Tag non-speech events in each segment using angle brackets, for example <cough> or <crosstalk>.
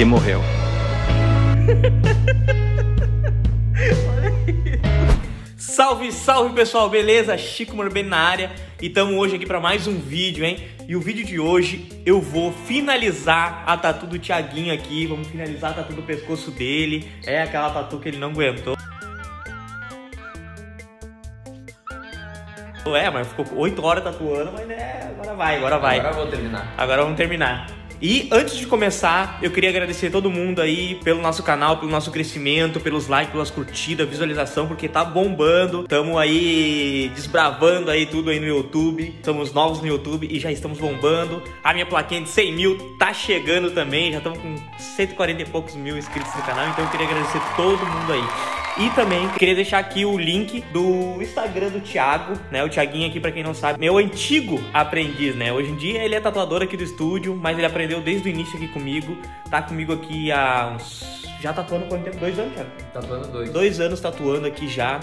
e morreu. Salve, salve pessoal, beleza? Chico Morbeni na área e estamos hoje aqui para mais um vídeo, hein? E o vídeo de hoje eu vou finalizar a tatu do Thiaguinho aqui, vamos finalizar a tatu do pescoço dele, é aquela tatu que ele não aguentou. É, mas ficou 8 horas tatuando, mas né, agora vai, agora vai. Agora vou terminar. Agora vamos terminar. E antes de começar, eu queria agradecer todo mundo aí pelo nosso canal, pelo nosso crescimento, pelos likes, pelas curtidas, visualização, porque tá bombando. Tamo aí desbravando aí tudo aí no YouTube. Somos novos no YouTube e já estamos bombando. A minha plaquinha de 100 mil tá chegando também. Já estamos com 140 e poucos mil inscritos no canal, então eu queria agradecer todo mundo aí. E também queria deixar aqui o link do Instagram do Thiago, né? O Thiaguinho aqui, pra quem não sabe, meu antigo aprendiz, né? Hoje em dia ele é tatuador aqui do estúdio, mas ele aprendeu desde o início aqui comigo. Tá comigo aqui há uns. Já tatuando quanto tempo? Dois anos, Thiago? Tatuando dois. Dois anos tatuando aqui já.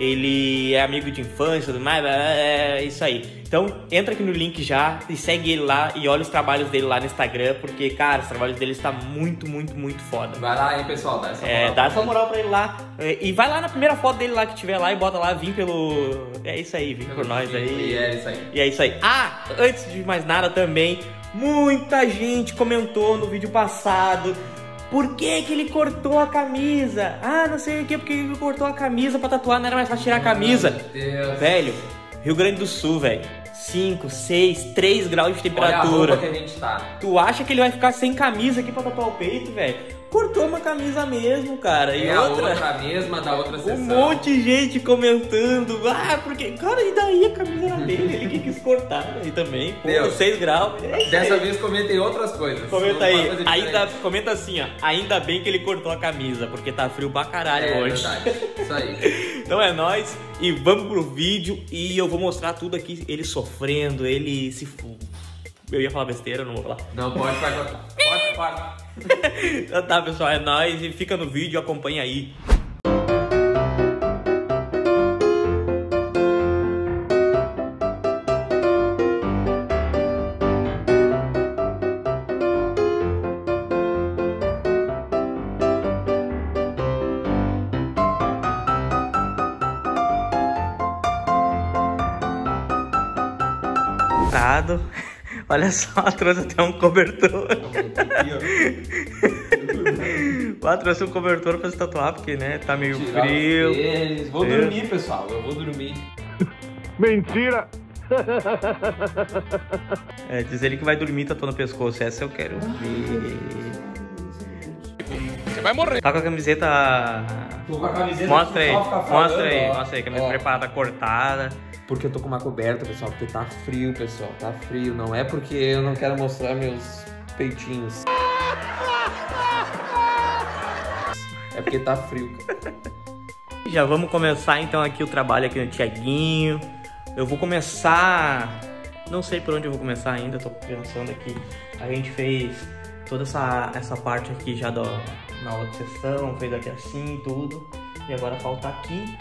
Ele é amigo de infância, tudo mais, é isso aí. Então, entra aqui no link já e segue ele lá e olha os trabalhos dele lá no Instagram, porque, cara, os trabalhos dele estão muito, muito, muito foda. Vai lá, hein, pessoal, dá essa moral. É, dá essa moral pra ele lá. É, E vai lá na primeira foto dele lá que tiver lá e bota lá, vim pelo. É isso aí, vim por nós aí. E é isso aí. E é isso aí. Ah, antes de mais nada também, muita gente comentou no vídeo passado. Por que, que ele cortou a camisa? Ah, não sei o que, porque ele cortou a camisa pra tatuar, não era mais pra tirar a camisa. Meu Deus. Velho, Rio Grande do Sul, velho. 5, 6, 3 graus de Olha a roupa temperatura. que a gente tá. Tu acha que ele vai ficar sem camisa aqui pra tatuar o peito, velho? Cortou uma camisa mesmo, cara. E É a outra. outra mesma da outra sessão. Um monte de gente comentando. Ah, porque. Cara, e daí a camisa era dele? Ele que quis cortar aí também. Pô, Deus. 6 graus. É Dessa vez comentei outras coisas. Comenta pode aí. Ainda, comenta assim, ó. Ainda bem que ele cortou a camisa, porque tá frio pra caralho É hoje. verdade. Isso aí. <laughs> Então é nóis. E vamos pro vídeo. E eu vou mostrar tudo aqui. Ele sofrendo, ele se. Eu ia falar besteira, não vou falar. Não pode, cortar. Pode, <laughs> Então tá, pessoal, é nóis. E fica no vídeo, acompanha aí. Prado. <laughs> Olha só, <laughs> trouxe até um cobertor. Ah, <laughs> trouxe um cobertor pra se tatuar, porque, né, tá meio Tirar frio. Vou Frio. dormir, pessoal. Eu vou dormir. <laughs> Mentira! É, diz ele que vai dormir tatuando o pescoço. Essa eu quero ver. Você vai morrer. Tá com a camiseta. Tô com a camiseta Mostra aí, mostra aí, mostra aí, camiseta Ó. preparada, cortada. Porque eu tô com uma coberta, pessoal, porque tá frio, pessoal. Tá frio. Não é porque eu não quero mostrar meus peitinhos. É porque tá frio. Já vamos começar então aqui o trabalho aqui no Tiaguinho. Eu vou começar. Não sei por onde eu vou começar ainda, tô pensando aqui. A gente fez toda essa, essa parte aqui já da, na outra sessão, fez aqui assim tudo. E agora falta aqui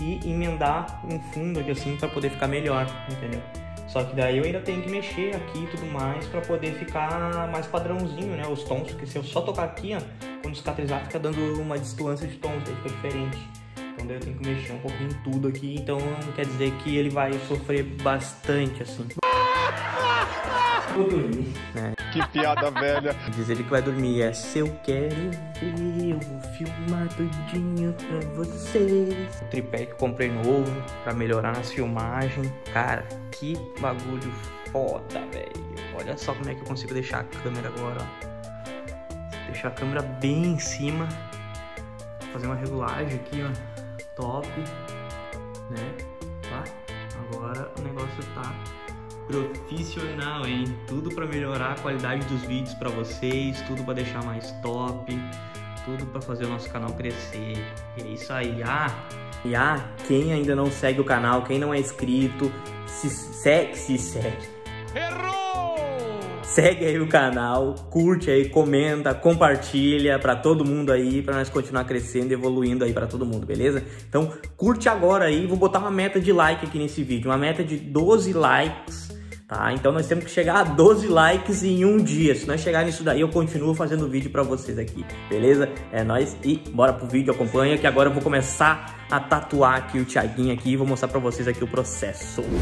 e emendar um fundo aqui assim pra poder ficar melhor, entendeu? Só que daí eu ainda tenho que mexer aqui e tudo mais pra poder ficar mais padrãozinho, né? Os tons, porque se eu só tocar aqui, ó, quando cicatrizar fica dando uma distância de tons, aí fica diferente. Então daí eu tenho que mexer um pouquinho tudo aqui, então quer dizer que ele vai sofrer bastante assim. Vou dormir, né? Que piada velha. <laughs> Diz ele que vai dormir. É se eu quero ver, eu vou filmar tudinho pra vocês. O tripé que comprei novo pra melhorar nas filmagens. Cara, que bagulho foda, velho. Olha só como é que eu consigo deixar a câmera agora, ó. Deixar a câmera bem em cima. Fazer uma regulagem aqui, ó. Top. Né? Tá? Agora o negócio tá profissional, hein? Tudo pra melhorar a qualidade dos vídeos pra vocês, tudo pra deixar mais top, tudo pra fazer o nosso canal crescer. E é isso aí. Ah, e ah, quem ainda não segue o canal, quem não é inscrito, se segue, se segue. Errou! Segue aí o canal, curte aí, comenta, compartilha pra todo mundo aí, pra nós continuar crescendo evoluindo aí pra todo mundo, beleza? Então, curte agora aí, vou botar uma meta de like aqui nesse vídeo, uma meta de 12 likes tá? Então nós temos que chegar a 12 likes em um dia. Se nós chegar nisso daí, eu continuo fazendo vídeo pra vocês aqui, beleza? É nóis e bora pro vídeo, acompanha que agora eu vou começar a tatuar aqui o Thiaguinho aqui e vou mostrar pra vocês aqui o processo. <laughs>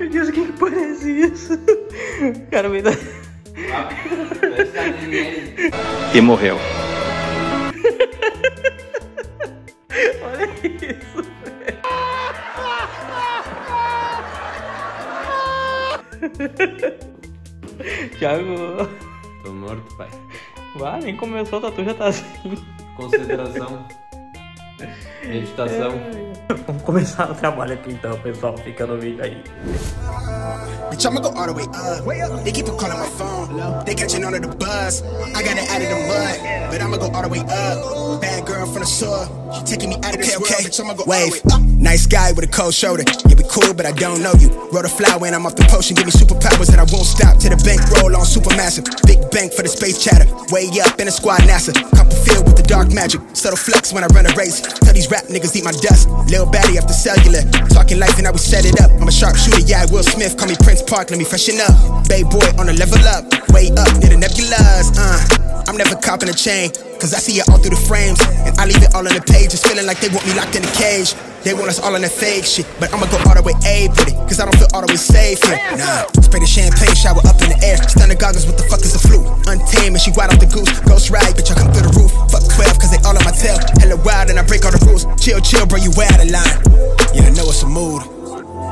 Meu Deus, o que que parece isso? <laughs> Cara, me dá... e morreu. Thiago, Tô morto, pai. vai, nem começou, o tatu já tá assim. Consideração. Meditação. Vamos começar o trabalho aqui então, pessoal. Fica no vídeo aí. Bitch, I'ma go all the way up. They keep on calling my phone. They catching on to the buzz. I got it out of the mud, but I'ma go all the way up. Bad girl from the shore. She taking me out of this world, bitch. I'ma go Wave. all the way up. Nice guy with a cold shoulder. Yeah, we cool, but I don't know you. Roll a flower when I'm off the potion. Give me superpowers that I won't stop. To the bank roll on supermassive. Big bank for the space chatter. Way up in the squad NASA. Copperfield with the dark magic. Subtle flex when I run a race. Tell these rap niggas eat my dust. Lil Batty up the cellular. Talking life and I we set it up. I'm a sharpshooter, yeah, Will Smith. Call me Prince Park, let me freshen up. Bay boy on the level up. Way up near the nebulas. Uh, I'm never copping a chain. Cause I see it all through the frames. And I leave it all on the page. It's feeling like they want me locked in a cage. They want us all on that fake shit. But I'ma go all the way A with it. Cause I don't feel all the way safe here. Nah, spray the champagne, shower up in the air. Stun the goggles, what the fuck is a flute? Untamed and she wild off the goose. Ghost ride, bitch, I come through the roof. Fuck 12, cause they all on my tail. Hella wild and I break all the rules. Chill, chill, bro, you way out of line. Yeah, I know it's a mood.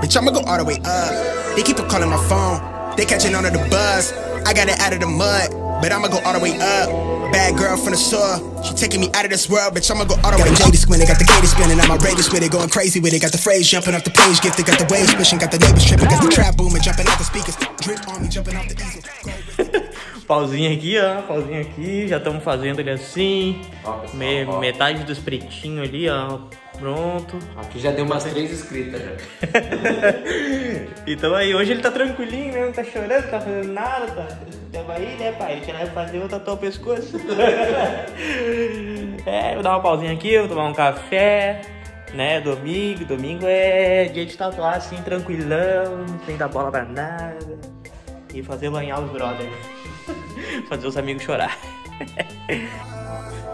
Bitch, I'ma go all the way up. They keep on calling my phone. They catching on to the buzz. I got it out of the mud, but I'ma go all the way up. Bad girl from the shore. She taking me out of this world, bitch. I'ma go all the way. Got the squinting, got the gator spinning. I'm outrageous with it, going crazy with it. Got the phrase jumping off the page, gifted. Got the waves swishing, got the neighbors tripping, got the trap booming, jumping out the speakers. Drip on me, jumping off the easel. Pauzinho aqui, ó. Pauzinho aqui. Já estamos fazendo ele assim. Ó, pessoal, Me- ó. metade dos pretinhos ali, ó. Pronto. Aqui já deu umas três inscritas já. <laughs> então aí, hoje ele tá tranquilinho, né? Não tá chorando, não tá fazendo nada, tá? Tava aí, né, pai? Ele vai fazer eu tatuar o pescoço. <laughs> é, vou dar uma pausinha aqui, vou tomar um café, né? Domingo, domingo é dia de tatuar assim, tranquilão, sem dar bola pra nada. E fazer lanhar os brothers. Fazer os amigos chorar.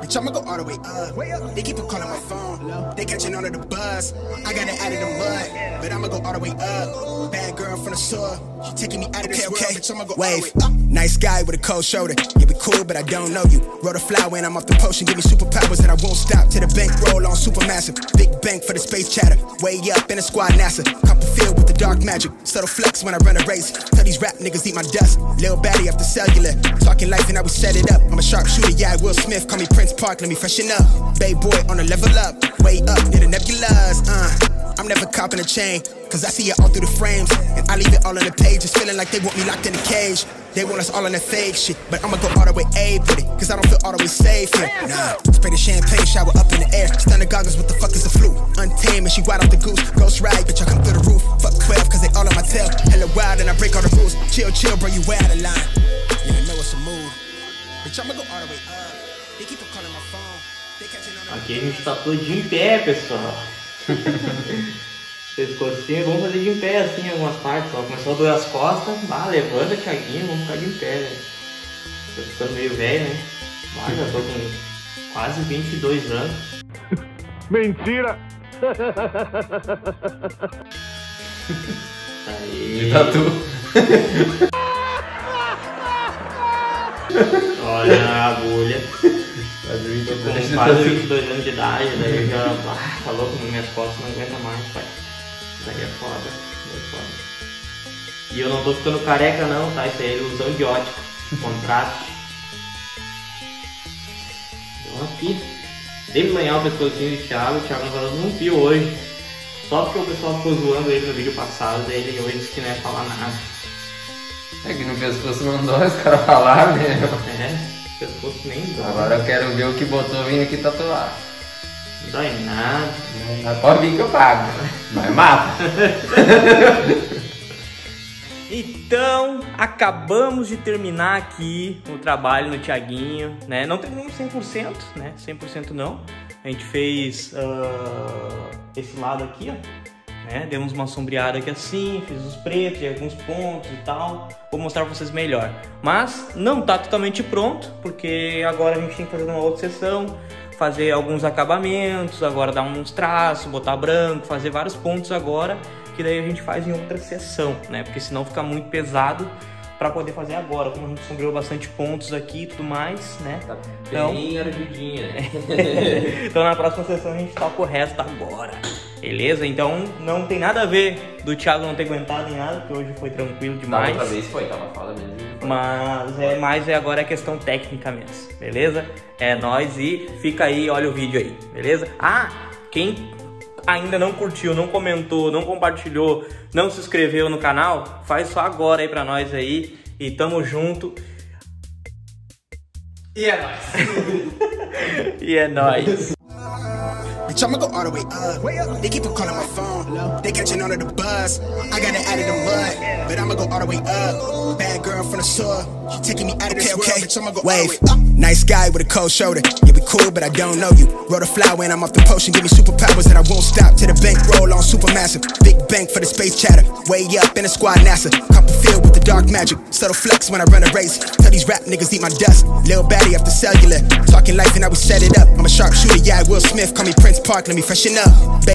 Bitch, I'ma go all the way up. They keep on calling my phone. They catching on to the buzz. I got it out of the mud, but I'ma go all the way up. Bad girl from the shore. She taking me out of this world, bitch. I'ma go Wave. all the way up. Nice guy with a cold shoulder. Yeah, be cool, but I don't know you. Roll a flower when I'm off the potion. Give me superpowers that I won't stop. To the bank roll on supermassive. Big bank for the space chatter. Way up in the squad NASA. Copperfield with the dark magic. Subtle flex when I run a race. Tell these rap niggas eat my dust. Lil Batty up the cellular. Talking life and I we set it up. I'm a sharp sharpshooter, yeah, Will Smith. Call me Prince Park, let me freshen up. Bay boy on the level up. Way up near the nebulas. Uh, I'm never copping a chain. Cause I see it all through the frames. And I leave it all on the page. It's feeling like they want me locked in a cage. They want us all on that fake shit. But I'ma go all the way A with it. Cause I don't feel all the way safe here. Nah, spray the champagne, shower up in the air. Stun the goggles, what the fuck is a flute? Untamed and she wild off the goose. Ghost ride, bitch, I come through the roof. Fuck 12, cause they all on my tail. Hella wild and I break all the rules. Chill, chill, bro, you way out of line. Yeah, I know it's a mood. Bitch, I'ma go all the way up. They keep on calling my phone. They catching on Aqui a gente tá todo de em pé, pessoal. <laughs> Pescocinho, vamos fazer de em pé assim em algumas partes. Ó. Começou a doer as costas. Ah, levanta, Thiaguinho, vamos ficar de em pé, velho. Tô ficando meio velho, né? Ah, já tô com quase 22 anos. <laughs> Mentira! Aí. Tatu. <laughs> Olha a agulha. Faz Tô 22 com anos de quase tatu. 22 anos de idade, daí eu já. Ah, tá louco, minhas costas não aguentam mais, pai. Isso aí é foda, aí é foda. E eu não tô ficando careca não, tá? Isso aí é ilusão de ótica. Contraste. Então aqui. De manhã o pescocinho de Thiago, o Thiago não pio hoje. Só porque o pessoal ficou zoando ele no vídeo passado, daí ele hoje disse que não ia falar nada. É que no pescoço não dói os caras falar, né? É, pescoço nem dói. Agora eu quero ver o que botou vindo aqui tatuar. Não dói nada. Mas Pode vir que eu pago. Mas mata. <laughs> Então, acabamos de terminar aqui o trabalho no Thiaguinho, né? Não terminamos 100%, né? 100% não. A gente fez ah, esse lado aqui, ó. né? Demos uma sombreada aqui assim, fiz os pretos e alguns pontos e tal. Vou mostrar pra vocês melhor. Mas não tá totalmente pronto, porque agora a gente tem que fazer uma outra sessão, fazer alguns acabamentos, agora dar uns traços, botar branco, fazer vários pontos agora, que daí a gente faz em outra sessão, né? Porque senão fica muito pesado para poder fazer agora, como a gente sombreou bastante pontos aqui e tudo mais, né? Tá Então- bem ardidinha. <laughs> então na próxima sessão a gente toca o resto agora. Beleza? Então não tem nada a ver do Thiago não ter aguentado nem nada, porque hoje foi tranquilo Da demais. outra vez foi, tava foda mesmo. Mas é mais é agora é questão técnica mesmo, beleza? É nóis e fica aí, olha o vídeo aí, beleza? Ah, quem ainda não curtiu, não comentou, não compartilhou, não se inscreveu no canal, faz só agora aí pra nós aí e tamo junto. E é nóis. <laughs> e é nóis. <laughs> Bitch, I'ma go all the way up. They keep on calling my phone. They catching on to the buzz. I got it out of the mud, but I'ma go all the way up. Bad girl from the sewer. She taking me out of this world. Bitch, I'ma go Wave. all the way up. Nice guy with a cold shoulder. Yeah, we cool, but I don't know you. Wrote a flower and I'm off the potion. Give me superpowers that I won't stop to the bank roll on supermassive. Big bank for the space chatter. Way up in the squad NASA. Couple filled with the dark magic. Subtle flex when I run a race. Tell these rap niggas eat my dust. Lil baddie up the cellular. Talking life and I we set it up. I'm a sharpshooter, yeah, Will Smith. Call me Prince Park, let me freshen up.